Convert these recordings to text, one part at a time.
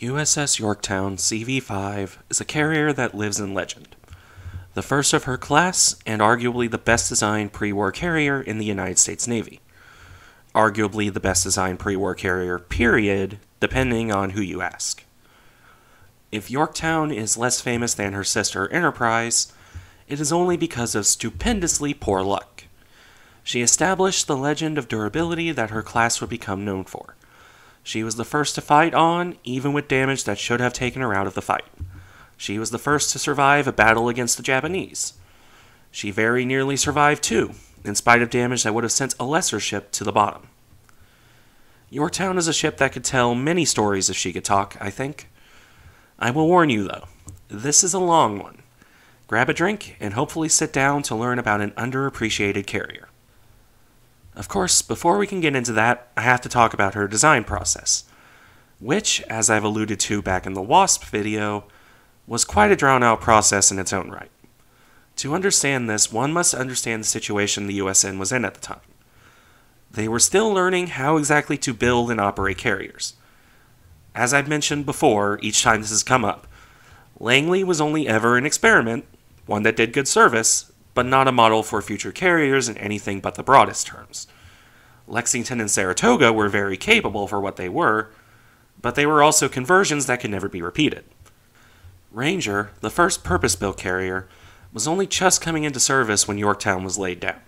USS Yorktown CV 5 is a carrier that lives in legend. The first of her class, and arguably the best designed pre war carrier in the United States Navy. Arguably the best designed pre war carrier, period, depending on who you ask. If Yorktown is less famous than her sister Enterprise, it is only because of stupendously poor luck. She established the legend of durability that her class would become known for. She was the first to fight on, even with damage that should have taken her out of the fight. She was the first to survive a battle against the Japanese. She very nearly survived too, in spite of damage that would have sent a lesser ship to the bottom. Yorktown is a ship that could tell many stories if she could talk, I think. I will warn you though, this is a long one. Grab a drink and hopefully sit down to learn about an underappreciated carrier. Of course, before we can get into that, I have to talk about her design process, which, as I've alluded to back in the WASP video, was quite a drawn out process in its own right. To understand this, one must understand the situation the USN was in at the time. They were still learning how exactly to build and operate carriers. As I've mentioned before, each time this has come up, Langley was only ever an experiment, one that did good service, but not a model for future carriers in anything but the broadest terms. Lexington and Saratoga were very capable for what they were, but they were also conversions that could never be repeated. Ranger, the first purpose built carrier, was only just coming into service when Yorktown was laid down.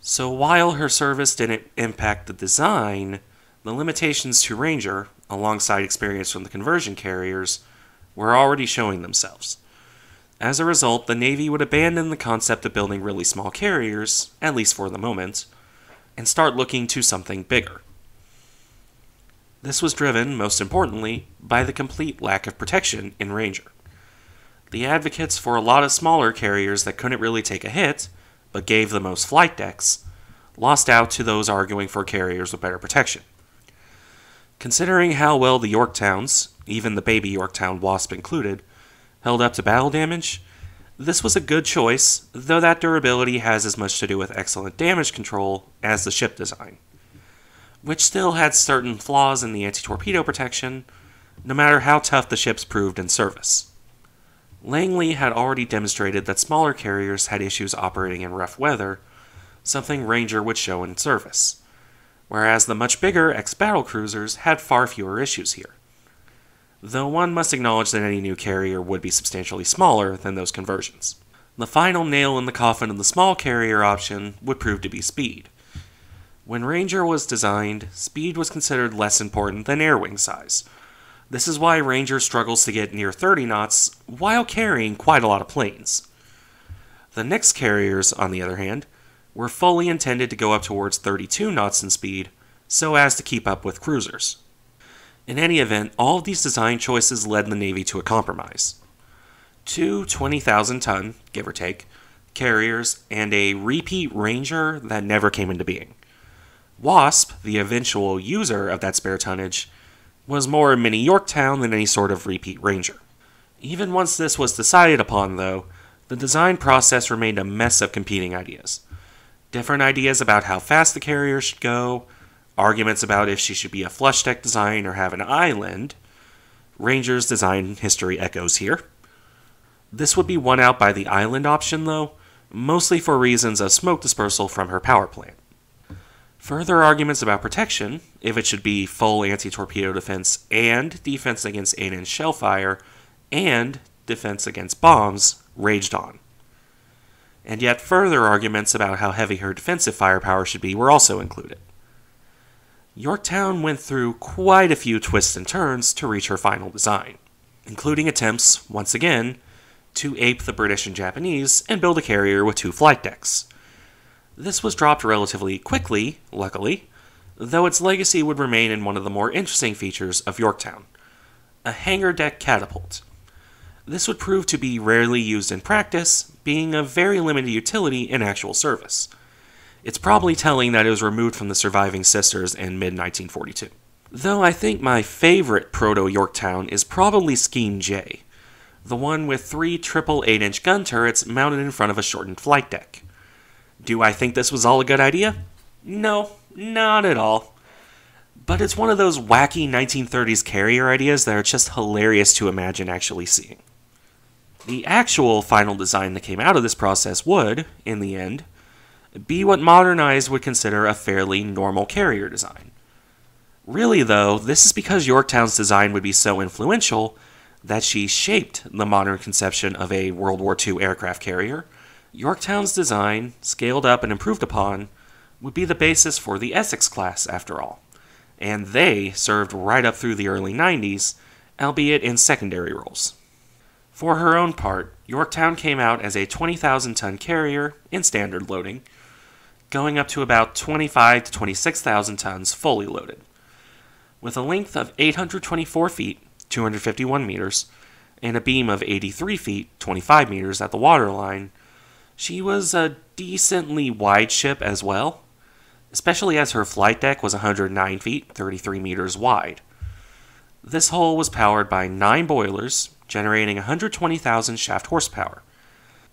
So while her service didn't impact the design, the limitations to Ranger, alongside experience from the conversion carriers, were already showing themselves. As a result, the Navy would abandon the concept of building really small carriers, at least for the moment, and start looking to something bigger. This was driven, most importantly, by the complete lack of protection in Ranger. The advocates for a lot of smaller carriers that couldn't really take a hit, but gave the most flight decks, lost out to those arguing for carriers with better protection. Considering how well the Yorktowns, even the baby Yorktown Wasp included, held up to battle damage, this was a good choice, though that durability has as much to do with excellent damage control as the ship design, which still had certain flaws in the anti torpedo protection, no matter how tough the ships proved in service. Langley had already demonstrated that smaller carriers had issues operating in rough weather, something Ranger would show in service, whereas the much bigger ex battle cruisers had far fewer issues here though one must acknowledge that any new carrier would be substantially smaller than those conversions. The final nail in the coffin of the small carrier option would prove to be speed. When Ranger was designed, speed was considered less important than air wing size. This is why Ranger struggles to get near 30 knots while carrying quite a lot of planes. The next carriers, on the other hand, were fully intended to go up towards 32 knots in speed so as to keep up with cruisers. In any event, all of these design choices led the Navy to a compromise. Two 20,000 ton, give or take, carriers and a repeat Ranger that never came into being. WASP, the eventual user of that spare tonnage, was more a mini Yorktown than any sort of repeat Ranger. Even once this was decided upon, though, the design process remained a mess of competing ideas. Different ideas about how fast the carrier should go, arguments about if she should be a flush deck design or have an island. Ranger's design history echoes here. This would be won out by the island option, though, mostly for reasons of smoke dispersal from her power plant. Further arguments about protection, if it should be full anti torpedo defense and defense against 8 inch shellfire, and defense against bombs, raged on. And yet, further arguments about how heavy her defensive firepower should be were also included. Yorktown went through quite a few twists and turns to reach her final design, including attempts, once again, to ape the British and Japanese and build a carrier with two flight decks. This was dropped relatively quickly, luckily, though its legacy would remain in one of the more interesting features of Yorktown a hangar deck catapult. This would prove to be rarely used in practice, being of very limited utility in actual service. It's probably telling that it was removed from the surviving sisters in mid 1942. Though I think my favorite proto Yorktown is probably Scheme J, the one with three triple 8 inch gun turrets mounted in front of a shortened flight deck. Do I think this was all a good idea? No, not at all. But it's one of those wacky 1930s carrier ideas that are just hilarious to imagine actually seeing. The actual final design that came out of this process would, in the end, be what modern eyes would consider a fairly normal carrier design. Really, though, this is because Yorktown's design would be so influential that she shaped the modern conception of a World War II aircraft carrier. Yorktown's design, scaled up and improved upon, would be the basis for the Essex class, after all. And they served right up through the early 90s, albeit in secondary roles. For her own part, Yorktown came out as a 20,000 ton carrier in standard loading, going up to about 25 to 26,000 tons fully loaded. With a length of 824 feet, 251 meters, and a beam of 83 feet, 25 meters at the waterline, she was a decently wide ship as well, especially as her flight deck was 109 feet, 33 meters wide. This hull was powered by nine boilers, generating 120,000 shaft horsepower.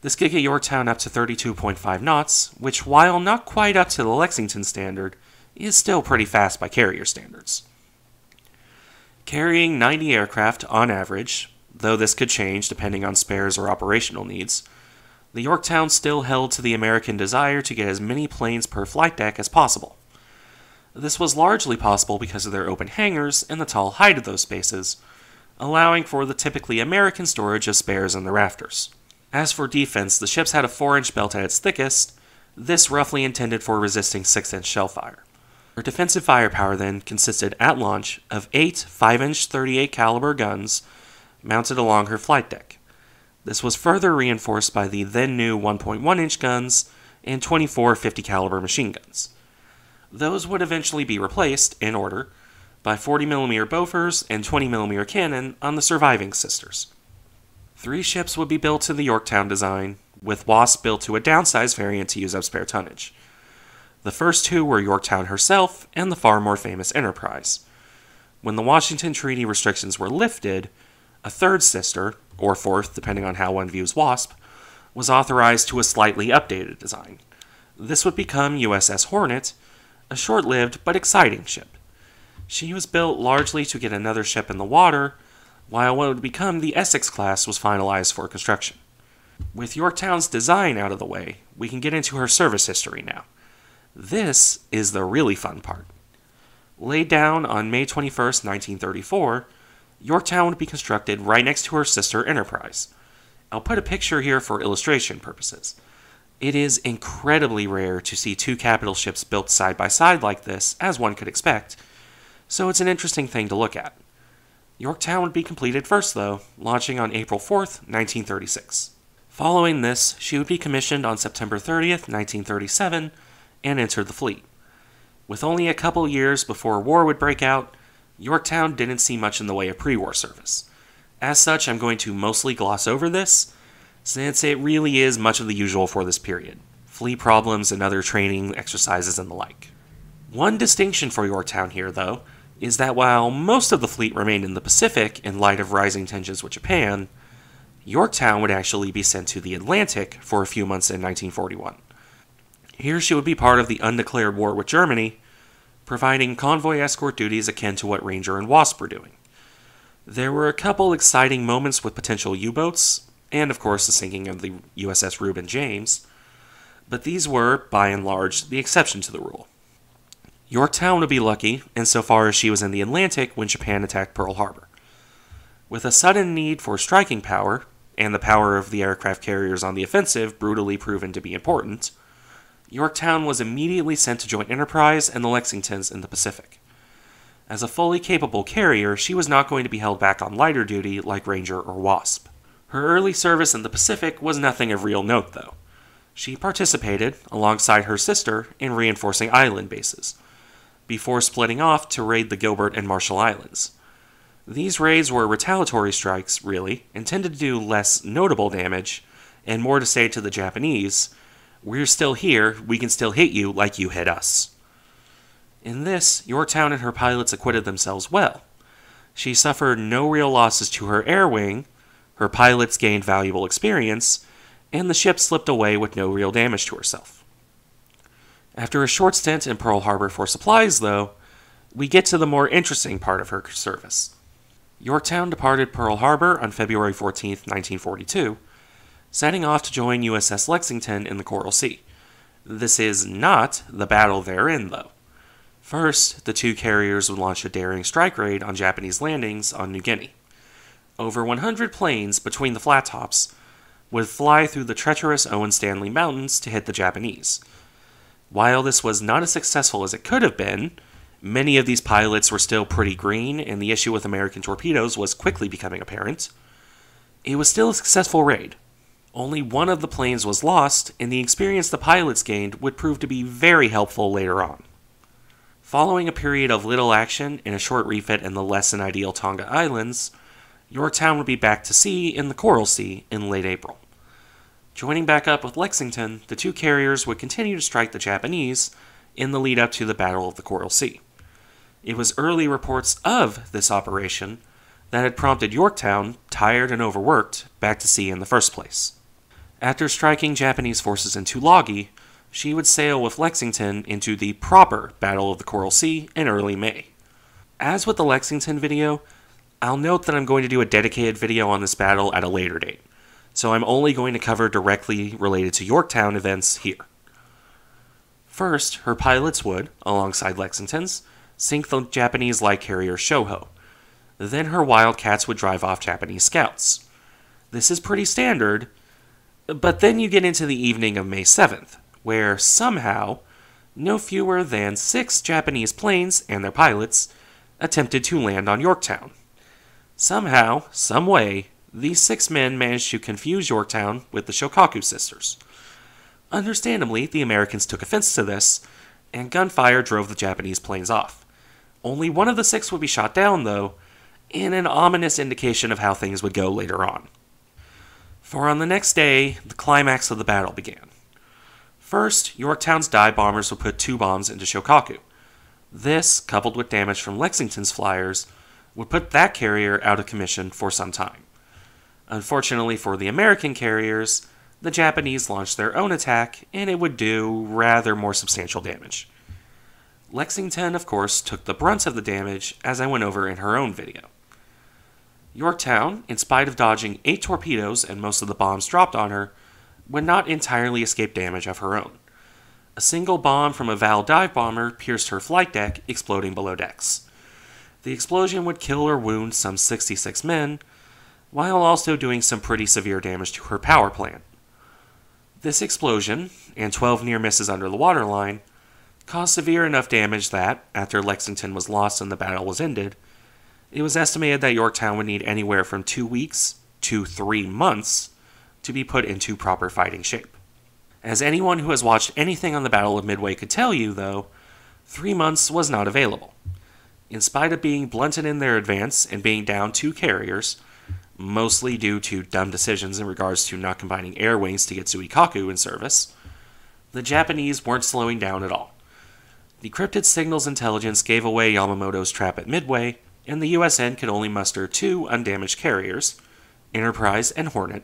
This could get Yorktown up to 32.5 knots, which, while not quite up to the Lexington standard, is still pretty fast by carrier standards. Carrying 90 aircraft on average, though this could change depending on spares or operational needs, the Yorktown still held to the American desire to get as many planes per flight deck as possible. This was largely possible because of their open hangars and the tall height of those spaces, allowing for the typically American storage of spares in the rafters. As for defense, the ships had a 4 inch belt at its thickest, this roughly intended for resisting 6 inch shell fire. Her defensive firepower then consisted at launch of eight 5-inch 38 caliber guns mounted along her flight deck. This was further reinforced by the then new 1.1-inch guns and 24 50 caliber machine guns. Those would eventually be replaced in order by 40mm Bofors and 20mm cannon on the surviving sisters. Three ships would be built to the Yorktown design, with Wasp built to a downsized variant to use up spare tonnage. The first two were Yorktown herself and the far more famous Enterprise. When the Washington Treaty restrictions were lifted, a third sister, or fourth, depending on how one views WASP, was authorized to a slightly updated design. This would become USS Hornet, a short lived but exciting ship. She was built largely to get another ship in the water, while what would become the Essex class was finalized for construction. With Yorktown's design out of the way, we can get into her service history now. This is the really fun part. Laid down on May 21, 1934, Yorktown would be constructed right next to her sister Enterprise. I'll put a picture here for illustration purposes. It is incredibly rare to see two capital ships built side by side like this, as one could expect, so it's an interesting thing to look at. Yorktown would be completed first, though, launching on April 4, 1936. Following this, she would be commissioned on September 30, 1937, and entered the fleet. With only a couple years before war would break out, Yorktown didn't see much in the way of pre war service. As such, I'm going to mostly gloss over this, since it really is much of the usual for this period fleet problems and other training exercises and the like. One distinction for Yorktown here, though, is that while most of the fleet remained in the Pacific in light of rising tensions with Japan, Yorktown would actually be sent to the Atlantic for a few months in 1941. Here she would be part of the undeclared war with Germany, providing convoy escort duties akin to what Ranger and Wasp were doing. There were a couple exciting moments with potential U boats, and of course the sinking of the USS Reuben James, but these were, by and large, the exception to the rule. Yorktown would be lucky insofar as she was in the Atlantic when Japan attacked Pearl Harbor. With a sudden need for striking power, and the power of the aircraft carriers on the offensive brutally proven to be important, Yorktown was immediately sent to join Enterprise and the Lexingtons in the Pacific. As a fully capable carrier, she was not going to be held back on lighter duty like Ranger or Wasp. Her early service in the Pacific was nothing of real note, though. She participated, alongside her sister, in reinforcing island bases, before splitting off to raid the Gilbert and Marshall Islands. These raids were retaliatory strikes, really, intended to do less notable damage, and more to say to the Japanese, we're still here, we can still hit you like you hit us. In this, Yorktown and her pilots acquitted themselves well. She suffered no real losses to her air wing, her pilots gained valuable experience, and the ship slipped away with no real damage to herself. After a short stint in Pearl Harbor for supplies, though, we get to the more interesting part of her service. Yorktown departed Pearl Harbor on February 14, 1942, setting off to join USS Lexington in the Coral Sea. This is not the battle therein, though. First, the two carriers would launch a daring strike raid on Japanese landings on New Guinea. Over 100 planes between the flat tops would fly through the treacherous Owen Stanley Mountains to hit the Japanese. While this was not as successful as it could have been, many of these pilots were still pretty green, and the issue with American torpedoes was quickly becoming apparent. It was still a successful raid. Only one of the planes was lost, and the experience the pilots gained would prove to be very helpful later on. Following a period of little action and a short refit in the less than ideal Tonga Islands, Yorktown would be back to sea in the Coral Sea in late April. Joining back up with Lexington, the two carriers would continue to strike the Japanese in the lead up to the Battle of the Coral Sea. It was early reports of this operation that had prompted Yorktown, tired and overworked, back to sea in the first place. After striking Japanese forces in Tulagi, she would sail with Lexington into the proper Battle of the Coral Sea in early May. As with the Lexington video, I'll note that I'm going to do a dedicated video on this battle at a later date, so I'm only going to cover directly related to Yorktown events here. First, her pilots would, alongside Lexington's, sink the Japanese light carrier Shoho. Then her Wildcats would drive off Japanese scouts. This is pretty standard, but then you get into the evening of May 7th, where somehow no fewer than six Japanese planes and their pilots attempted to land on Yorktown. Somehow, some way, these six men managed to confuse Yorktown with the Shokaku sisters. Understandably, the Americans took offense to this, and gunfire drove the Japanese planes off. Only one of the six would be shot down, though, in an ominous indication of how things would go later on. For on the next day, the climax of the battle began. First, Yorktown's dive bombers would put two bombs into Shokaku. This, coupled with damage from Lexington's flyers, would put that carrier out of commission for some time. Unfortunately for the American carriers, the Japanese launched their own attack, and it would do rather more substantial damage. Lexington, of course, took the brunt of the damage, as I went over in her own video. Yorktown, in spite of dodging eight torpedoes and most of the bombs dropped on her, would not entirely escape damage of her own. A single bomb from a Val dive bomber pierced her flight deck, exploding below decks. The explosion would kill or wound some 66 men, while also doing some pretty severe damage to her power plant. This explosion, and 12 near misses under the waterline, caused severe enough damage that, after Lexington was lost and the battle was ended, it was estimated that Yorktown would need anywhere from two weeks to three months to be put into proper fighting shape. As anyone who has watched anything on the Battle of Midway could tell you, though, three months was not available. In spite of being blunted in their advance and being down two carriers, mostly due to dumb decisions in regards to not combining air wings to get Zuikaku in service, the Japanese weren't slowing down at all. Decrypted signals intelligence gave away Yamamoto's trap at Midway, and the USN could only muster two undamaged carriers, Enterprise and Hornet,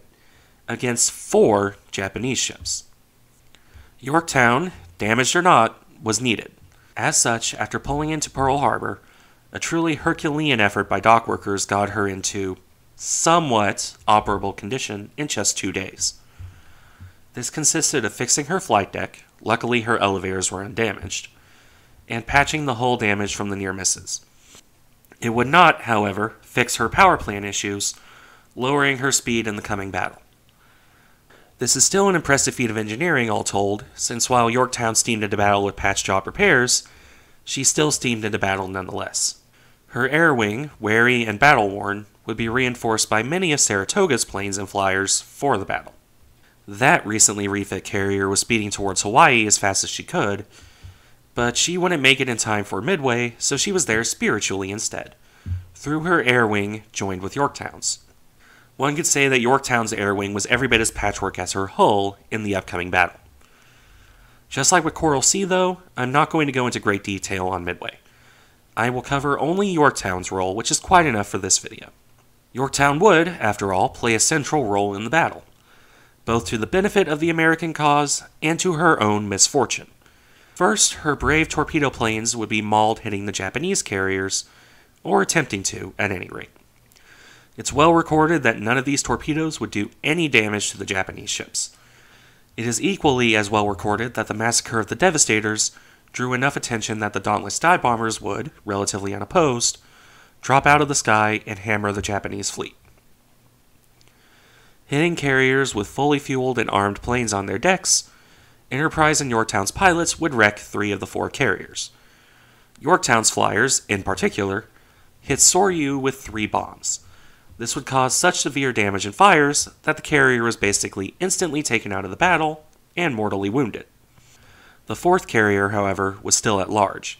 against four Japanese ships. Yorktown, damaged or not, was needed. As such, after pulling into Pearl Harbor, a truly Herculean effort by dock workers got her into somewhat operable condition in just two days. This consisted of fixing her flight deck, luckily her elevators were undamaged, and patching the hull damage from the near misses. It would not, however, fix her power plant issues, lowering her speed in the coming battle. This is still an impressive feat of engineering, all told, since while Yorktown steamed into battle with patch job repairs, she still steamed into battle nonetheless. Her air wing, wary and battle worn, would be reinforced by many of Saratoga's planes and flyers for the battle. That recently refit carrier was speeding towards Hawaii as fast as she could, but she wouldn't make it in time for Midway, so she was there spiritually instead, through her air wing joined with Yorktown's. One could say that Yorktown's air wing was every bit as patchwork as her hull in the upcoming battle. Just like with Coral Sea, though, I'm not going to go into great detail on Midway. I will cover only Yorktown's role, which is quite enough for this video. Yorktown would, after all, play a central role in the battle, both to the benefit of the American cause and to her own misfortune. First, her brave torpedo planes would be mauled hitting the Japanese carriers, or attempting to, at any rate. It's well recorded that none of these torpedoes would do any damage to the Japanese ships. It is equally as well recorded that the massacre of the Devastators drew enough attention that the Dauntless dive bombers would, relatively unopposed, drop out of the sky and hammer the Japanese fleet. Hitting carriers with fully fueled and armed planes on their decks, Enterprise and Yorktown's pilots would wreck three of the four carriers. Yorktown's flyers, in particular, hit Soryu with three bombs. This would cause such severe damage and fires that the carrier was basically instantly taken out of the battle and mortally wounded. The fourth carrier, however, was still at large.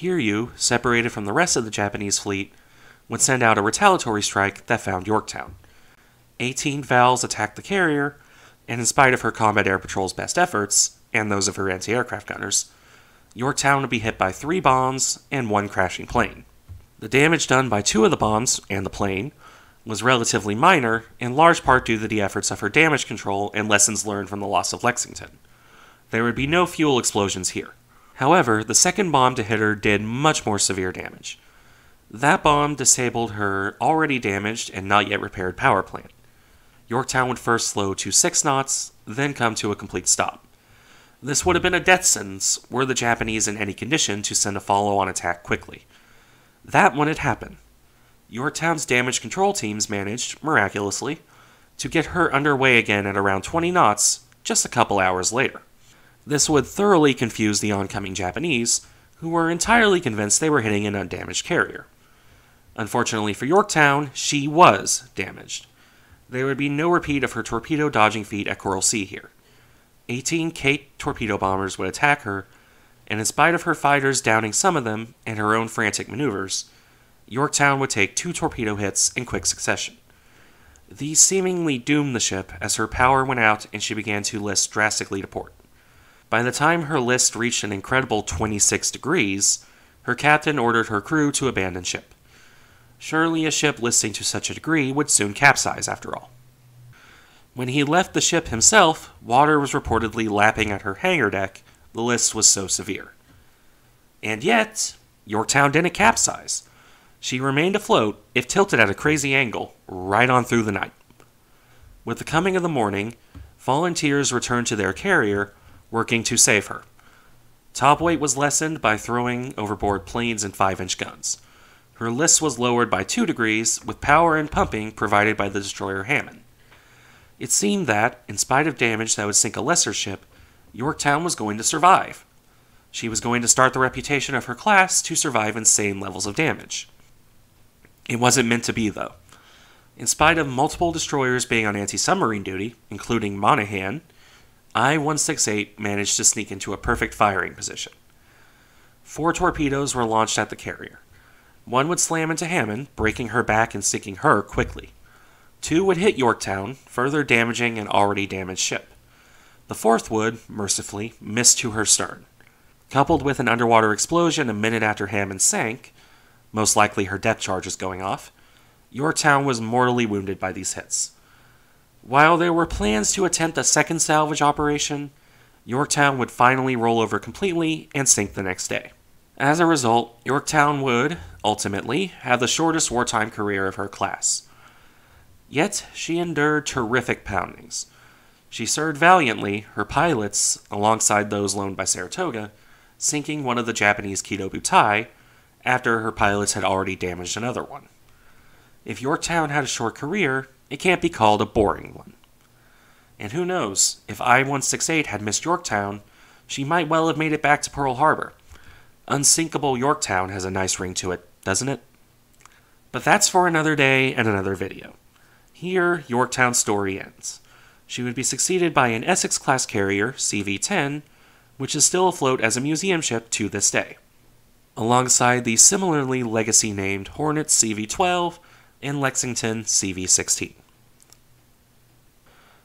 Hiryu, separated from the rest of the Japanese fleet, would send out a retaliatory strike that found Yorktown. 18 Vals attacked the carrier, and in spite of her combat air patrol's best efforts, and those of her anti aircraft gunners, Yorktown would be hit by three bombs and one crashing plane. The damage done by two of the bombs and the plane was relatively minor, in large part due to the efforts of her damage control and lessons learned from the loss of Lexington. There would be no fuel explosions here. However, the second bomb to hit her did much more severe damage. That bomb disabled her already damaged and not yet repaired power plant. Yorktown would first slow to 6 knots, then come to a complete stop. This would have been a death sentence were the Japanese in any condition to send a follow on attack quickly. That wouldn't happen. Yorktown's damage control teams managed, miraculously, to get her underway again at around 20 knots just a couple hours later. This would thoroughly confuse the oncoming Japanese, who were entirely convinced they were hitting an undamaged carrier. Unfortunately for Yorktown, she was damaged. There would be no repeat of her torpedo dodging feat at Coral Sea here. 18 Kate torpedo bombers would attack her, and in spite of her fighters downing some of them and her own frantic maneuvers, Yorktown would take two torpedo hits in quick succession. These seemingly doomed the ship as her power went out and she began to list drastically to port. By the time her list reached an incredible 26 degrees, her captain ordered her crew to abandon ship. Surely a ship listing to such a degree would soon capsize, after all. When he left the ship himself, water was reportedly lapping at her hangar deck, the list was so severe. And yet, Yorktown didn't capsize. She remained afloat, if tilted at a crazy angle, right on through the night. With the coming of the morning, volunteers returned to their carrier, working to save her. Top weight was lessened by throwing overboard planes and 5 inch guns. Her list was lowered by 2 degrees, with power and pumping provided by the destroyer Hammann. It seemed that, in spite of damage that would sink a lesser ship, Yorktown was going to survive. She was going to start the reputation of her class to survive insane levels of damage. It wasn't meant to be, though. In spite of multiple destroyers being on anti submarine duty, including Monaghan, I 168 managed to sneak into a perfect firing position. Four torpedoes were launched at the carrier. One would slam into Hammann, breaking her back and sinking her quickly. Two would hit Yorktown, further damaging an already damaged ship. The fourth would, mercifully, miss to her stern. Coupled with an underwater explosion a minute after Hammann sank, most likely her depth charges going off, Yorktown was mortally wounded by these hits. While there were plans to attempt a second salvage operation, Yorktown would finally roll over completely and sink the next day. As a result, Yorktown would, ultimately, have the shortest wartime career of her class. Yet, she endured terrific poundings. She served valiantly, her pilots, alongside those loaned by Saratoga, sinking one of the Japanese Kido Butai after her pilots had already damaged another one. If Yorktown had a short career, it can't be called a boring one. And who knows, if I 168 had missed Yorktown, she might well have made it back to Pearl Harbor. Unsinkable Yorktown has a nice ring to it, doesn't it? But that's for another day and another video. Here, Yorktown's story ends. She would be succeeded by an Essex class carrier, CV 10, which is still afloat as a museum ship to this day, alongside the similarly legacy named Hornet CV 12 and Lexington CV16.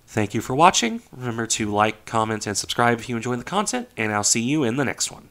Thank you for watching. Remember to like, comment, and subscribe if you enjoy the content, and I'll see you in the next one.